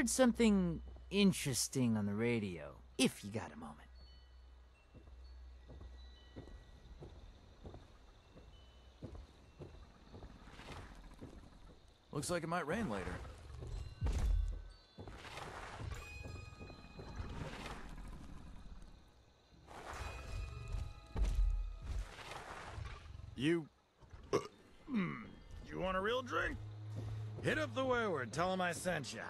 heard something interesting on the radio, if you got a moment. Looks like it might rain later. You. Hmm, you want a real drink? Hit up the wayward, tell him I sent ya.